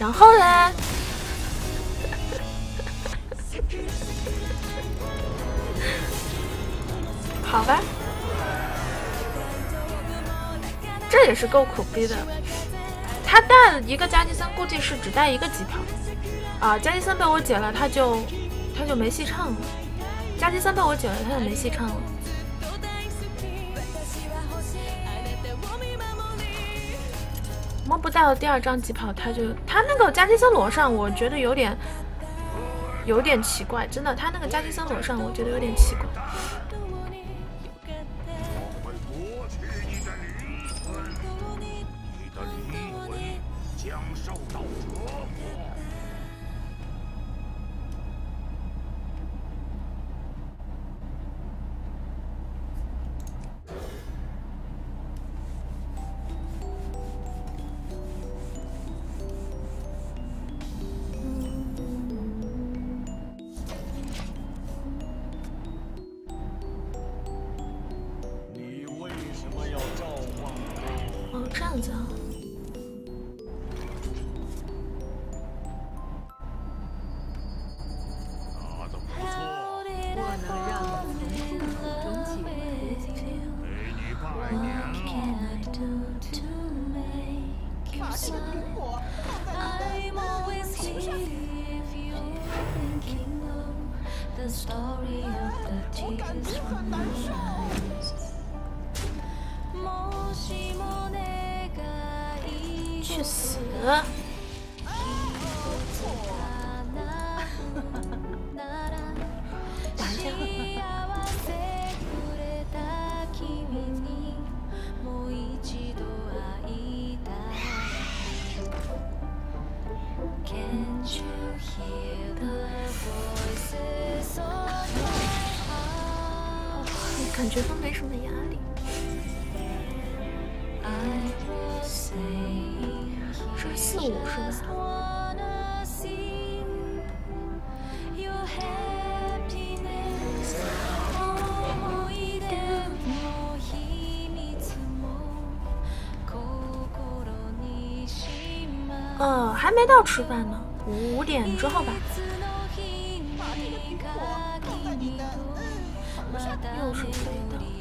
然后呢？好吧，这也是够苦逼的。他带一个加基森，估计是只带一个机票啊。加基森被我解了，他就他就没戏唱了。加基森被我解了，他就没戏唱了。摸不到第二张疾跑，他就他那个加基森罗上，我觉得有点有点奇怪，真的，他那个加基森罗上，我觉得有点奇怪。去死！感觉都没什么压力。是四五是吧？呃，还没到吃饭呢，五点之后吧。又是飞的。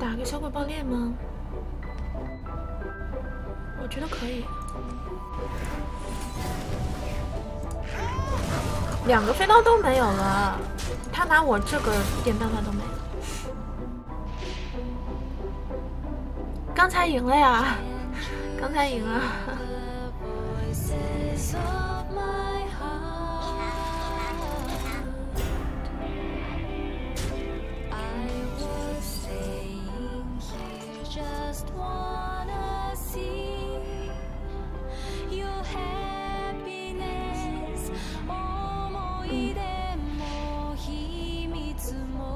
打个小鬼爆裂吗？我觉得可以。两个飞刀都没有了，他拿我这个一点办法都没有。刚才赢了呀，刚才赢了。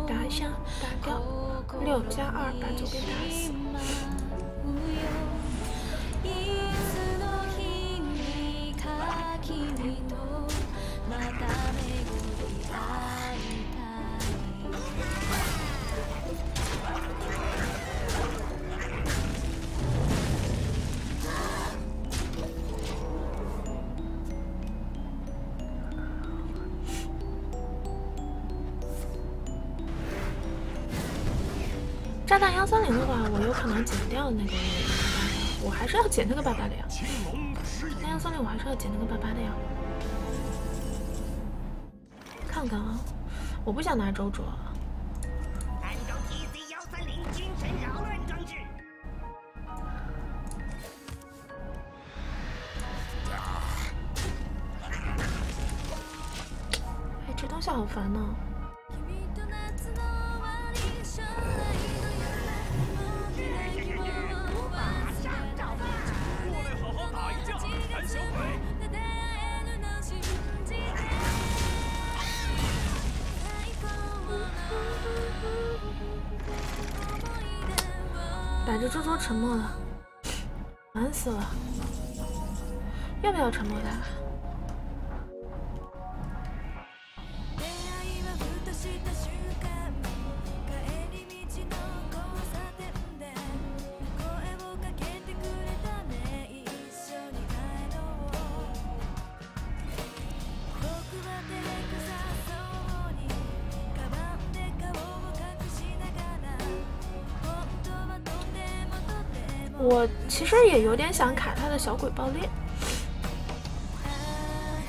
打一下，打掉六加二，把左边打死。炸弹幺三零的话，我有可能减掉那个八八的，我还是要减那个八八的呀。那幺三零我还是要减那个八八的呀。看看啊，我不想拿周卓。哎，这东西好烦呢。打着周周沉默了，烦死了！要不要沉默他？我其实也有点想卡他的小鬼爆裂，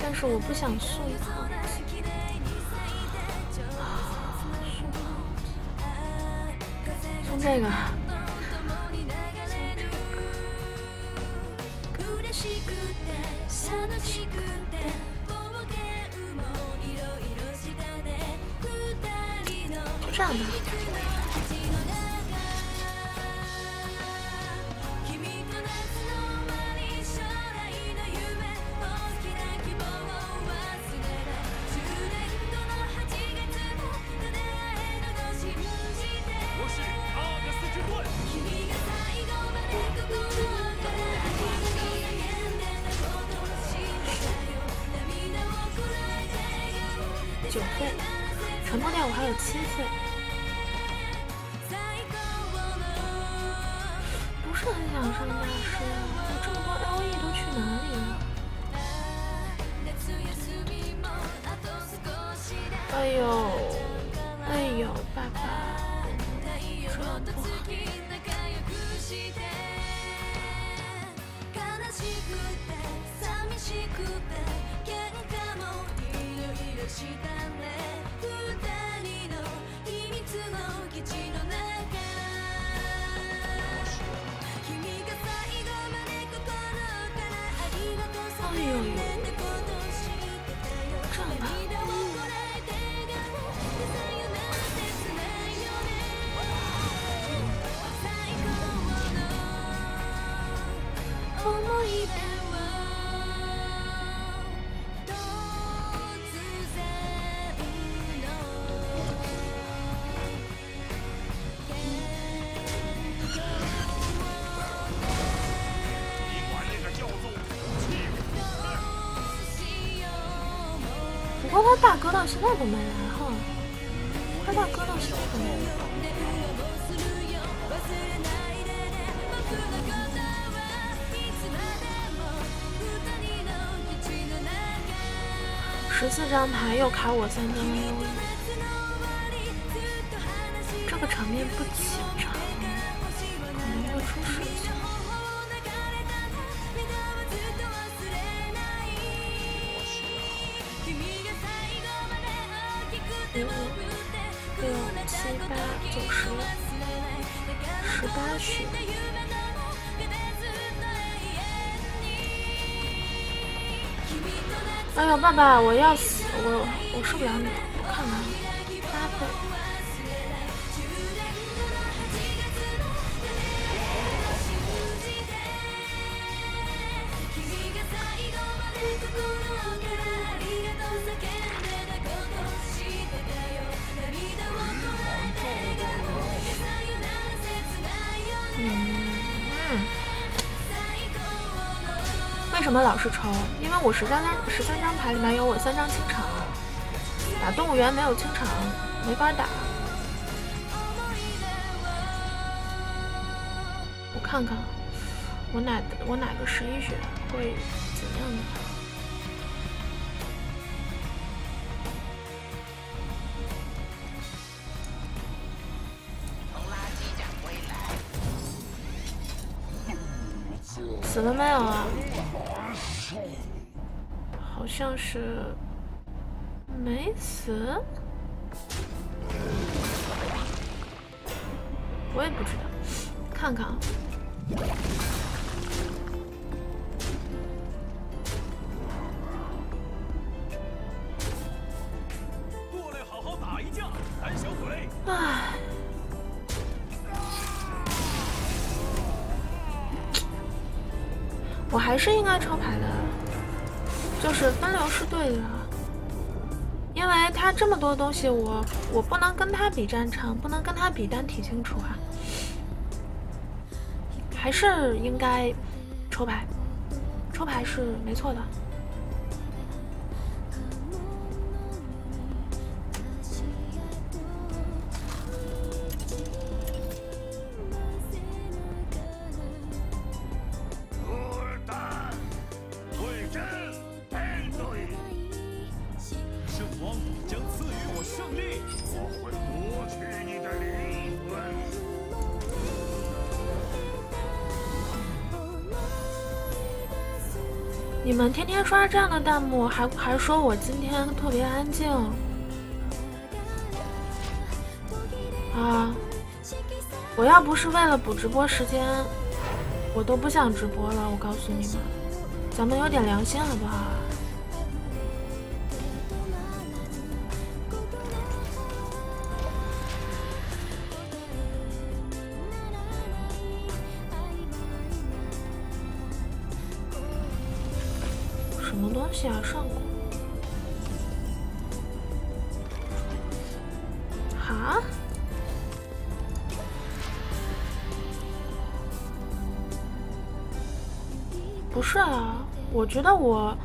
但是我不想送胖子。送这个。这样的。有七岁，不是很想上大师，我这么多 L E 都去哪里了？哎呦，哎呦，爸爸，这不好。哎呦呦，这他大哥到现在都没来哈，他大哥到现在都没来。十四张牌又卡我三张 A O E，这个场面不紧张，可能会出事情。九十，十八血。哎呀，爸爸，我要死，我我受不了你了，我看看，八分。为什么老是抽？因为我十三张十三张牌里面有我三张清场，打动物园没有清场，没法打。我看看，我哪我哪个十一血会怎样的？死了没有啊？好像是没死，我也不知道，看看啊。过来好好打一架，胆小鬼！唉，我还是应该抽牌的，就是分流是对的，因为他这么多东西我，我不能跟他比战场，不能跟他比单体清楚啊，还是应该抽牌，抽牌是没错的。你们天天刷这样的弹幕，还还说我今天特别安静啊！我要不是为了补直播时间，我都不想直播了。我告诉你们，咱们有点良心好不好？西啊？上古？哈？不是啊，我觉得我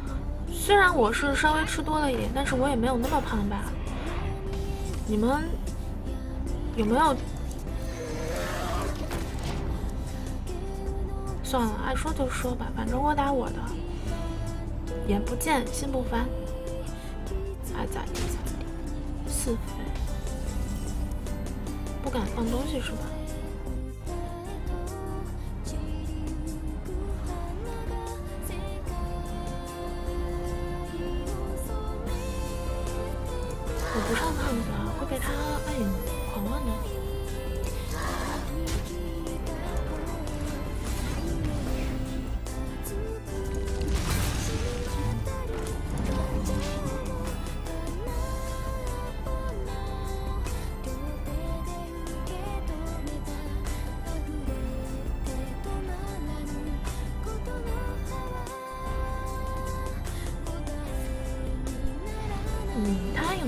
虽然我是稍微吃多了一点，但是我也没有那么胖吧？你们有没有？算了，爱说就说吧，反正我打我的。眼不见心不烦，爱咋地咋地，四分，不敢放东西是吧？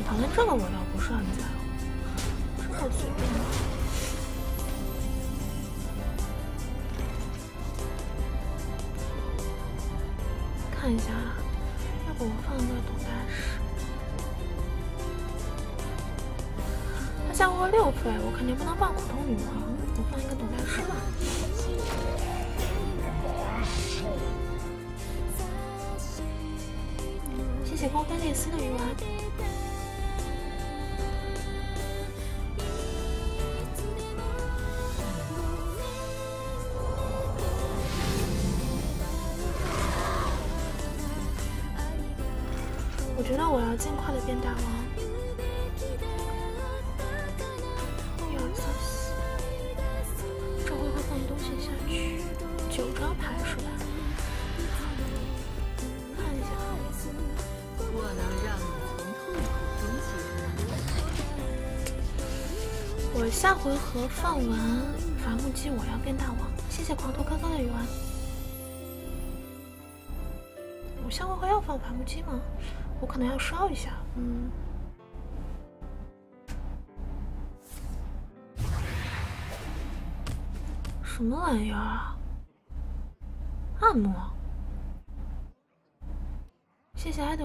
讨论这个我倒不是很在乎，这个随便。看一下，要不我放一个董大师，他下过六费，我肯定不能放普通女王，我放一个董大师吧。谢谢光分列斯的鱼丸。我觉得我要尽快的变大王。这回会放东西下去，九张牌是吧？看一下。我能让你从痛苦中解脱。我下回合放完伐木机，我要变大王。谢谢狂徒哥哥的鱼丸。我下回合要放伐木机吗？我可能要烧一下，嗯。什么玩意儿啊？按摩？谢谢爱的。